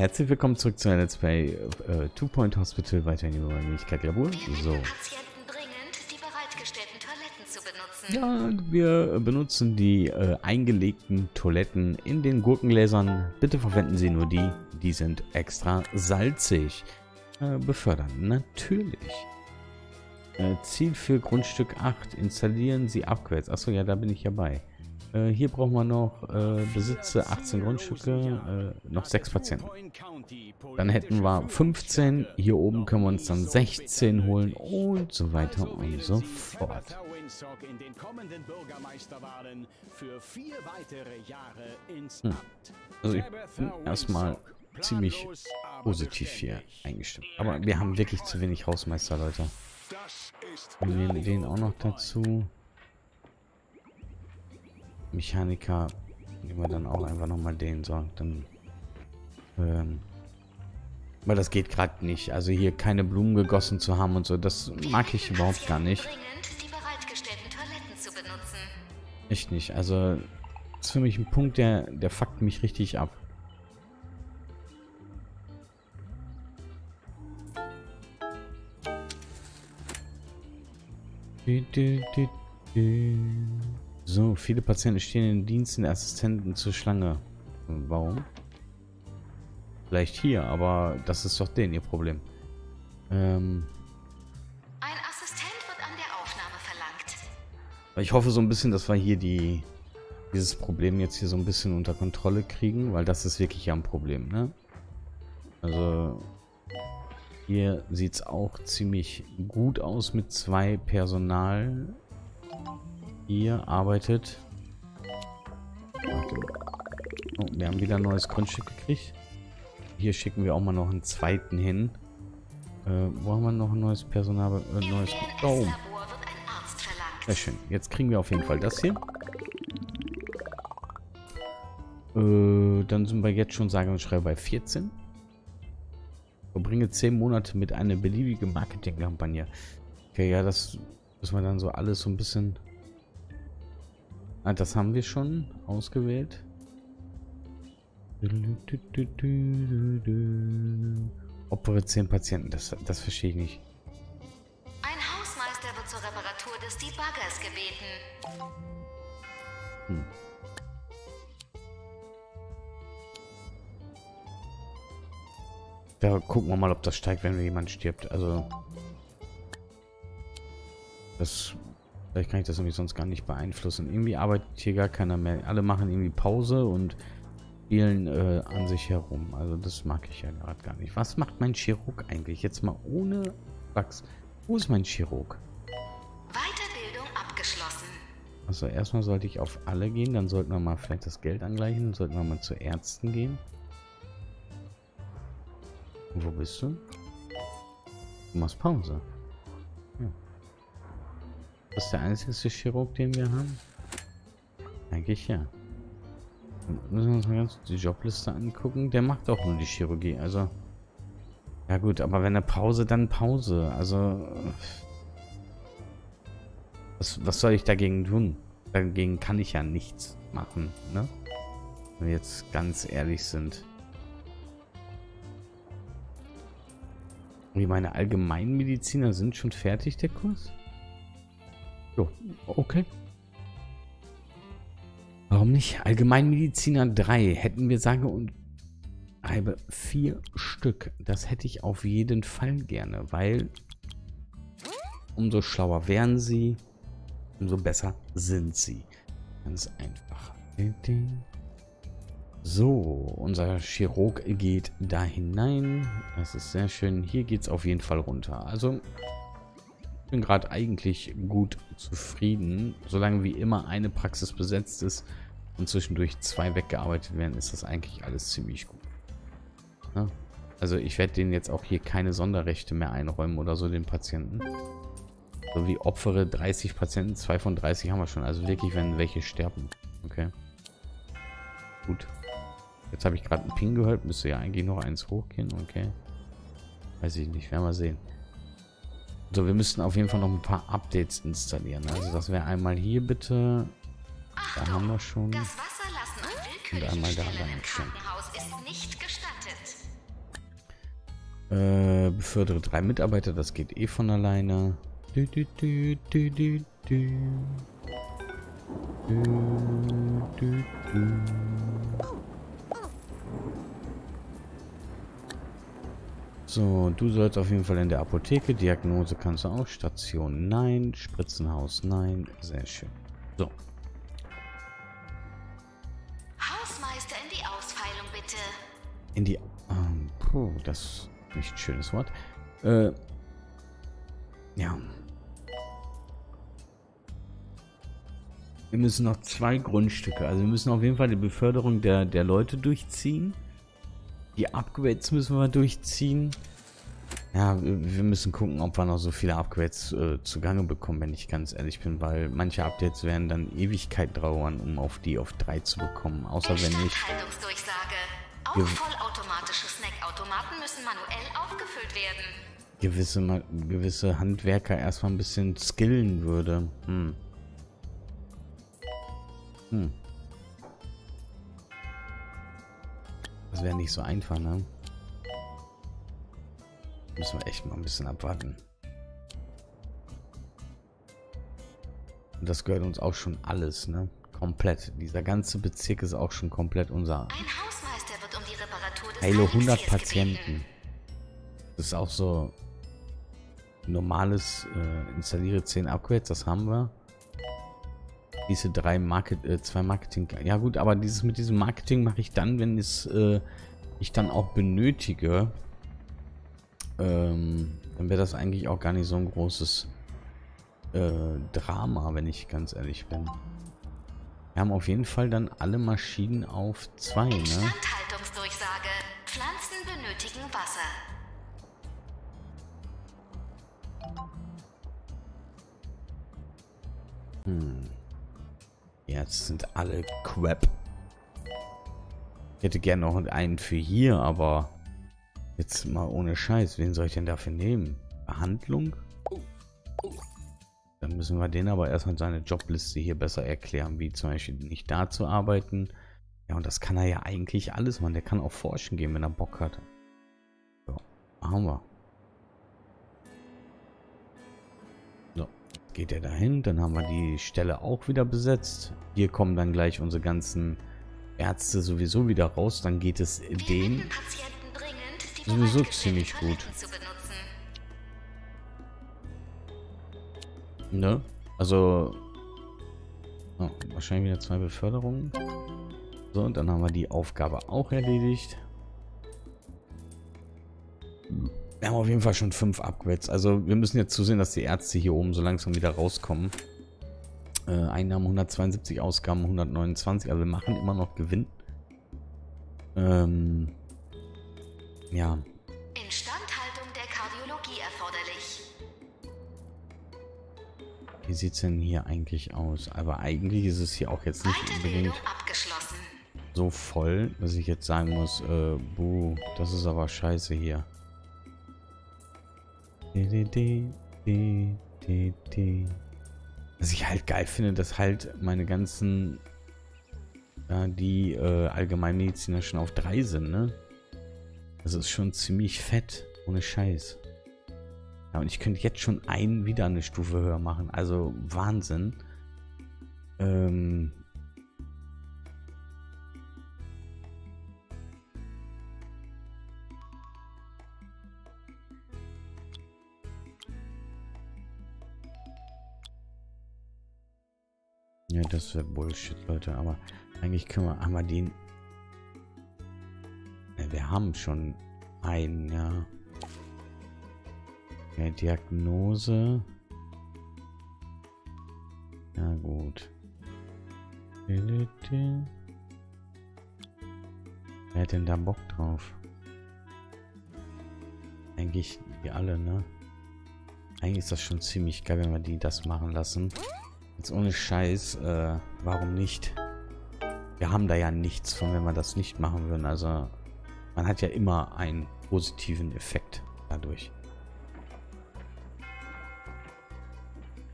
Herzlich willkommen zurück zu einer Let's Play äh, Two Point Hospital, weiterhin über meine Fähigkeit Labor. So. Ja, wir benutzen die äh, eingelegten Toiletten in den Gurkengläsern. Bitte verwenden Sie nur die, die sind extra salzig. Äh, befördern, natürlich. Äh, Ziel für Grundstück 8. Installieren Sie abwärts. Achso, ja, da bin ich ja bei. Äh, hier brauchen wir noch äh, Besitze 18 Grundstücke, äh, noch 6 Patienten. Dann hätten wir 15. Hier oben können wir uns dann 16 holen und so weiter und so fort. Hm. Also ich bin erstmal ziemlich positiv hier eingestimmt. Aber wir haben wirklich zu wenig Hausmeister, Leute. Wir nehmen den auch noch dazu. Mechaniker nehmen wir dann auch einfach nochmal den so. Dann, ähm, weil das geht gerade nicht. Also hier keine Blumen gegossen zu haben und so, das mag ich überhaupt gar nicht. Echt nicht. Also das ist für mich ein Punkt, der, der fuckt mich richtig ab. Du, du, du, so, viele Patienten stehen in Diensten der Assistenten zur Schlange. Warum? Vielleicht hier, aber das ist doch denen ihr Problem. Ähm ein Assistent wird an der Aufnahme verlangt. Ich hoffe so ein bisschen, dass wir hier die dieses Problem jetzt hier so ein bisschen unter Kontrolle kriegen, weil das ist wirklich ja ein Problem, ne? Also hier sieht es auch ziemlich gut aus mit zwei Personal Ihr arbeitet. Oh, wir haben wieder ein neues Grundstück gekriegt. Hier schicken wir auch mal noch einen zweiten hin. Äh, wo haben wir noch ein neues Personal? Äh, neues oh. Sehr schön. Jetzt kriegen wir auf jeden Fall das hier. Äh, dann sind wir jetzt schon sage und schreibe bei 14. Verbringe 10 Monate mit einer beliebigen Marketingkampagne. Okay, ja, das müssen wir dann so alles so ein bisschen Ah, das haben wir schon ausgewählt. Opere 10 Patienten, das, das verstehe ich nicht. Ein Hausmeister wird zur Reparatur des Debuggers gebeten. Hm. Da gucken wir mal, ob das steigt, wenn jemand stirbt. Also... Das Vielleicht kann ich das irgendwie sonst gar nicht beeinflussen. Irgendwie arbeitet hier gar keiner mehr. Alle machen irgendwie Pause und spielen äh, an sich herum. Also das mag ich ja gerade gar nicht. Was macht mein Chirurg eigentlich? Jetzt mal ohne Bugs. Wo ist mein Chirurg? Weiterbildung abgeschlossen. Also erstmal sollte ich auf alle gehen. Dann sollten wir mal vielleicht das Geld angleichen. Dann sollten wir mal zu Ärzten gehen. Wo bist du? Du machst Pause. Das ist der einzige Chirurg, den wir haben? Eigentlich ja. Dann müssen wir uns mal ganz die Jobliste angucken. Der macht auch nur die Chirurgie. Also. Ja gut, aber wenn er Pause, dann Pause. Also. Was, was soll ich dagegen tun? Dagegen kann ich ja nichts machen, ne? Wenn wir jetzt ganz ehrlich sind. Wie meine Allgemeinmediziner sind schon fertig, der Kurs? Jo, okay. Warum nicht? Allgemeinmediziner 3 hätten wir sage und schreibe vier Stück. Das hätte ich auf jeden Fall gerne, weil umso schlauer wären sie, umso besser sind sie. Ganz einfach. So, unser Chirurg geht da hinein. Das ist sehr schön. Hier geht es auf jeden Fall runter. Also bin gerade eigentlich gut zufrieden. Solange wie immer eine Praxis besetzt ist und zwischendurch zwei weggearbeitet werden, ist das eigentlich alles ziemlich gut. Ja? Also ich werde denen jetzt auch hier keine Sonderrechte mehr einräumen oder so, den Patienten. So wie Opfere 30 Patienten, 2 von 30 haben wir schon. Also wirklich, wenn welche sterben. Okay. Gut. Jetzt habe ich gerade einen Ping gehört. Müsste ja eigentlich noch eins hochgehen. Okay. Weiß ich nicht. Werden wir sehen. So, wir müssten auf jeden Fall noch ein paar Updates installieren. Also das wäre einmal hier bitte. Da haben wir schon. Und einmal da. Dankeschön. Äh, befördere drei Mitarbeiter, das geht eh von alleine. Du, du, du, du, du, du. Du, du, du. So, du sollst auf jeden Fall in der Apotheke. Diagnose kannst du auch. Station nein. Spritzenhaus nein. Sehr schön. So. Hausmeister in die Ausfeilung, bitte. In die... Ähm, puh, das ist nicht ein schönes Wort. Äh, ja. Wir müssen noch zwei Grundstücke. Also wir müssen auf jeden Fall die Beförderung der, der Leute durchziehen. Die Upgrades müssen wir durchziehen. Ja, wir müssen gucken, ob wir noch so viele Upgrades äh, zugange bekommen, wenn ich ganz ehrlich bin, weil manche Updates werden dann Ewigkeit dauern, um auf die auf 3 zu bekommen. Außer wenn ich... Auch vollautomatische Snackautomaten müssen manuell aufgefüllt werden. gewisse, gewisse Handwerker erstmal ein bisschen skillen würde. Hm. Hm. Das wäre nicht so einfach, ne? Müssen wir echt mal ein bisschen abwarten. Und das gehört uns auch schon alles, ne? Komplett. Dieser ganze Bezirk ist auch schon komplett unser. Ein Hausmeister wird um die Reparatur des Heile 100 Elixiers gebeten. Patienten. Das ist auch so normales äh, installiere 10 Upgrades, das haben wir. Diese drei Market, äh, zwei Marketing. Ja gut, aber dieses mit diesem Marketing mache ich dann, wenn es äh, ich dann auch benötige. Ähm, dann wäre das eigentlich auch gar nicht so ein großes äh, Drama, wenn ich ganz ehrlich bin. Wir haben auf jeden Fall dann alle Maschinen auf zwei, ne? Instandhaltungsdurchsage. Pflanzen benötigen Wasser. Jetzt sind alle Crap. Ich hätte gerne noch einen für hier, aber jetzt mal ohne Scheiß. Wen soll ich denn dafür nehmen? Behandlung? Dann müssen wir den aber erstmal seine Jobliste hier besser erklären, wie zum Beispiel nicht da zu arbeiten. Ja, und das kann er ja eigentlich alles, man. Der kann auch forschen gehen, wenn er Bock hat. So, machen wir. Geht er dahin. Dann haben wir die Stelle auch wieder besetzt. Hier kommen dann gleich unsere ganzen Ärzte sowieso wieder raus. Dann geht es Wir den. bitten Patienten dringend, die Sowieso ziemlich gut. Ne? Also. Oh, wahrscheinlich wieder zwei Beförderungen. So, und dann haben wir die Aufgabe auch erledigt. Wir haben auf jeden Fall schon fünf Upgrades. Also wir müssen jetzt zusehen, dass die Ärzte hier oben so langsam wieder rauskommen. Äh, Einnahmen 172, Ausgaben 129. Also wir machen immer noch Gewinn. Ähm, ja, Instandhaltung der Kardiologie erforderlich. wie sieht es denn hier eigentlich aus? Aber eigentlich ist es hier auch jetzt nicht unbedingt... So voll, dass ich jetzt sagen muss, äh, buh, das ist aber scheiße hier. Was ich halt geil finde, dass halt meine ganzen, ja, die äh, Allgemeinmediziner schon auf drei sind, ne? Das ist schon ziemlich fett, ohne Scheiß. Ja, und ich könnte jetzt schon einen wieder eine Stufe höher machen, also Wahnsinn. Ähm, Ja, das wäre Bullshit, Leute. Aber eigentlich können wir, haben wir den... Ja, wir haben schon einen, ja. Ja, Diagnose. Ja, gut. Wer hat denn da Bock drauf? Eigentlich die alle, ne? Eigentlich ist das schon ziemlich geil, wenn wir die das machen lassen. Jetzt ohne Scheiß, äh, warum nicht? Wir haben da ja nichts von, wenn wir das nicht machen würden. Also, man hat ja immer einen positiven Effekt dadurch.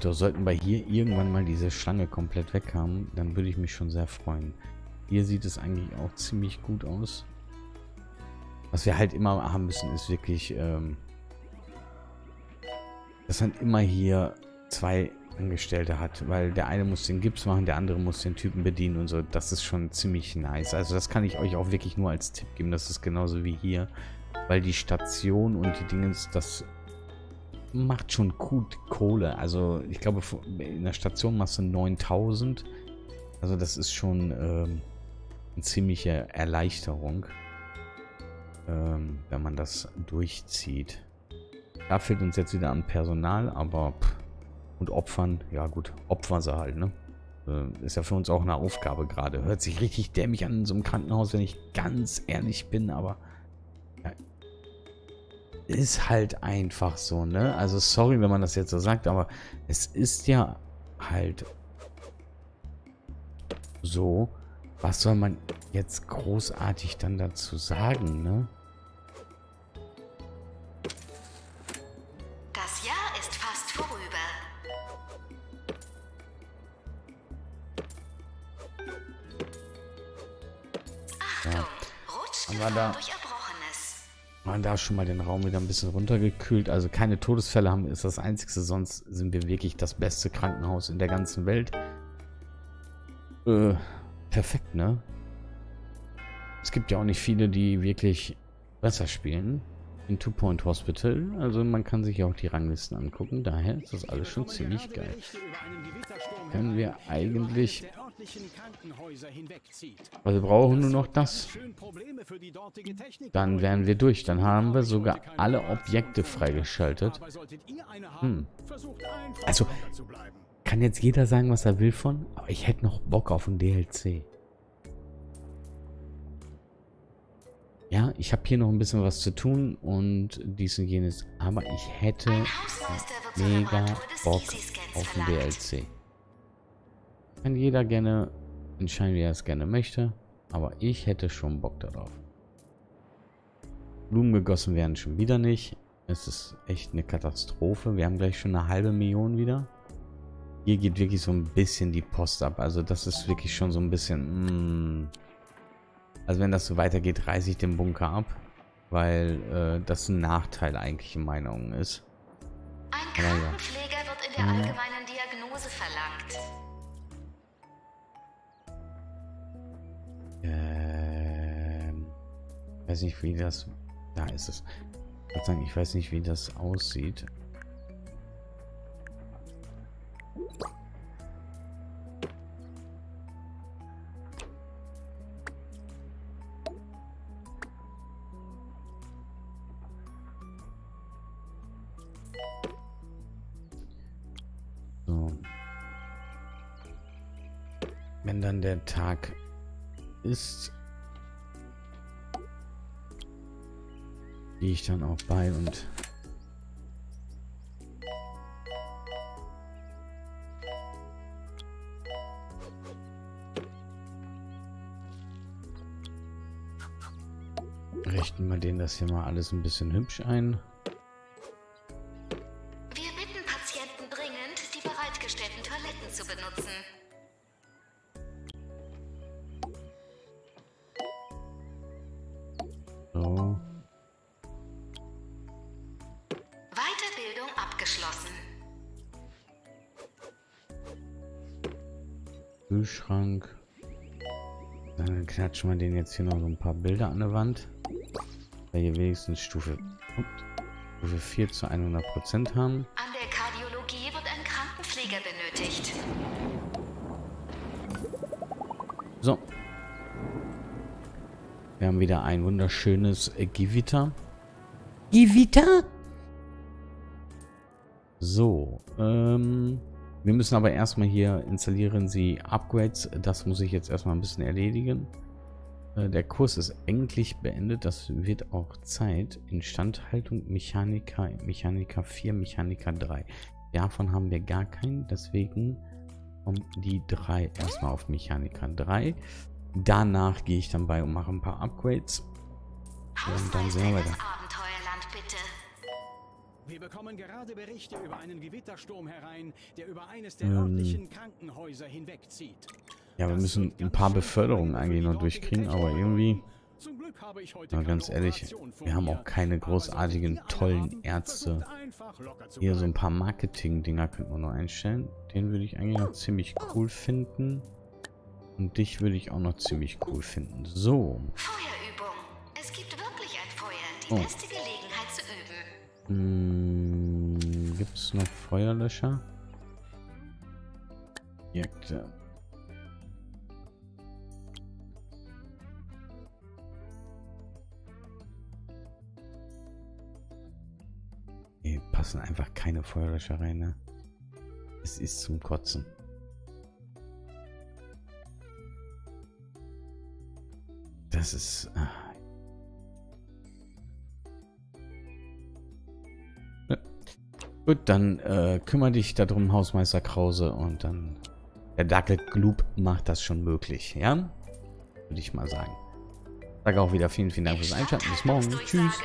So, sollten wir hier irgendwann mal diese Schlange komplett weg haben, dann würde ich mich schon sehr freuen. Hier sieht es eigentlich auch ziemlich gut aus. Was wir halt immer haben müssen, ist wirklich, ähm, dass man immer hier zwei Angestellte hat, weil der eine muss den Gips machen, der andere muss den Typen bedienen und so. Das ist schon ziemlich nice. Also das kann ich euch auch wirklich nur als Tipp geben. Das ist genauso wie hier, weil die Station und die Dingens, das macht schon gut Kohle. Also ich glaube, in der Station machst du 9000. Also das ist schon ähm, eine ziemliche Erleichterung, ähm, wenn man das durchzieht. Da fehlt uns jetzt wieder an Personal, aber pff, und Opfern, ja gut, Opfern sie halt, ne? Äh, ist ja für uns auch eine Aufgabe gerade. Hört sich richtig dämlich an in so einem Krankenhaus, wenn ich ganz ehrlich bin, aber ja, ist halt einfach so, ne? Also sorry, wenn man das jetzt so sagt, aber es ist ja halt so. Was soll man jetzt großartig dann dazu sagen, ne? Wir da, waren da schon mal den Raum wieder ein bisschen runtergekühlt. Also keine Todesfälle haben, ist das Einzige. Sonst sind wir wirklich das beste Krankenhaus in der ganzen Welt. Äh, perfekt, ne? Es gibt ja auch nicht viele, die wirklich besser spielen in Two Point Hospital. Also man kann sich auch die Ranglisten angucken. Daher ist das alles schon ziemlich geil. Können wir eigentlich also wir brauchen nur noch das. Dann wären wir durch. Dann haben wir sogar alle Objekte freigeschaltet. Hm. Also, kann jetzt jeder sagen, was er will von, aber ich hätte noch Bock auf ein DLC. Ja, ich habe hier noch ein bisschen was zu tun und dies und jenes, aber ich hätte mega Bock auf ein DLC. Kann jeder gerne entscheiden, wie er es gerne möchte. Aber ich hätte schon Bock darauf. Blumen gegossen werden schon wieder nicht. Es ist echt eine Katastrophe. Wir haben gleich schon eine halbe Million wieder. Hier geht wirklich so ein bisschen die Post ab. Also das ist wirklich schon so ein bisschen... Mm. Also wenn das so weitergeht, reiße ich den Bunker ab. Weil äh, das ein Nachteil eigentlich in meiner Meinung ist. Ein Krankenpfleger wird in der mhm. allgemeinen Diagnose verlangt. Weiß nicht, wie das... Da ist es. Ich weiß nicht, wie das aussieht. So. Wenn dann der Tag ist, gehe ich dann auch bei und richten wir denen das hier mal alles ein bisschen hübsch ein. Kühlschrank. Dann klatschen wir den jetzt hier noch so ein paar Bilder an der Wand. Weil hier wenigstens Stufe, Stufe 4 zu 100 Prozent haben. An der Kardiologie wird ein Krankenpfleger benötigt. So. Wir haben wieder ein wunderschönes äh, Gewitter. Gewitter? So, ähm... Wir müssen aber erstmal hier installieren Sie Upgrades. Das muss ich jetzt erstmal ein bisschen erledigen. Äh, der Kurs ist endlich beendet. Das wird auch Zeit. Instandhaltung Mechaniker, Mechaniker 4, Mechaniker 3. Davon haben wir gar keinen. Deswegen kommen die drei erstmal auf Mechaniker 3. Danach gehe ich dann bei und mache ein paar Upgrades. Und dann sehen wir weiter. Wir bekommen gerade Berichte über einen Gewittersturm herein, der über eines der ähm. örtlichen Krankenhäuser hinwegzieht. Ja, wir müssen ein paar Beförderungen eigentlich noch durchkriegen, aber irgendwie... Zum Glück habe ich heute Aber ganz ehrlich, wir haben auch keine großartigen, tollen Ärzte. Hier so ein paar Marketing-Dinger könnten wir noch einstellen. Den würde ich eigentlich noch ziemlich cool finden. Und dich würde ich auch noch ziemlich cool finden. So. Feuerübung. Es gibt wirklich ein Feuer. Die Oh. beste Gelegenheit. Hm, Gibt es noch Feuerlöscher? Objekte. Hier passen einfach keine Feuerlöscher rein, ne? Es ist zum Kotzen. Das ist... Ah. Gut, dann äh, kümmere dich darum, Hausmeister Krause, und dann... Der Darklet Gloop macht das schon möglich, ja? Würde ich mal sagen. Sage auch wieder vielen, vielen Dank fürs Einschalten. Bis morgen. Tschüss.